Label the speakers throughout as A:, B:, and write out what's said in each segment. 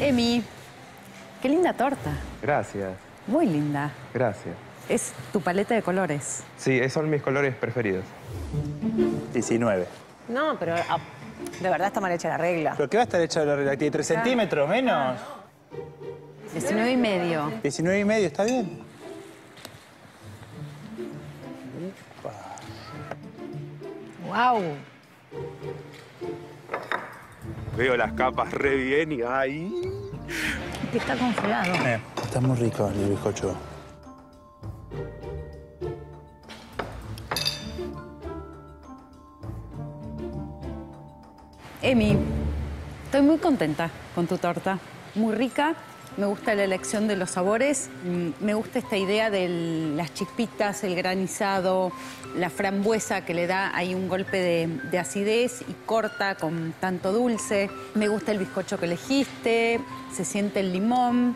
A: Emi, qué linda torta.
B: Gracias,
A: Muy linda.
B: gracias.
A: Es tu paleta de colores.
B: Sí, esos son mis colores preferidos.
C: 19.
D: No, pero ah, de verdad está mal hecha la regla.
C: ¿Pero qué va a estar hecho de la regla? ¿Tiene 3 centímetros menos?
A: 19 y medio.
C: 19 y medio, ¿está bien?
D: ¡Wow!
B: Veo las capas re bien y ¡ay!
D: Está congelado.
C: Eh, está muy rico el bizcocho.
A: Emi, estoy muy contenta con tu torta. Muy rica. Me gusta la elección de los sabores. Mm, Me gusta esta idea de las chispitas, el granizado, la frambuesa que le da ahí un golpe de, de acidez y corta con tanto dulce. Me gusta el bizcocho que elegiste. Se siente el limón.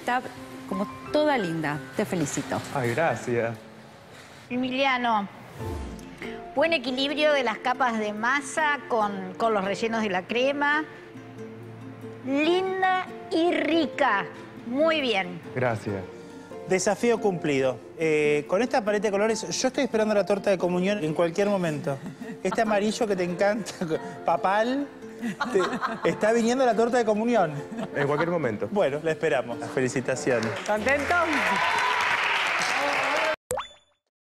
A: Está como toda linda. Te felicito.
B: Ay, gracias.
E: Emiliano, buen equilibrio de las capas de masa con, con los rellenos de la crema. Linda y rica. Muy bien.
B: Gracias.
C: Desafío cumplido. Eh, con esta paleta de colores, yo estoy esperando la torta de comunión en cualquier momento. Este amarillo que te encanta, papal, te- está viniendo la torta de comunión.
B: En cualquier momento.
C: Bueno, la esperamos. Felicitaciones.
D: ¿Contento?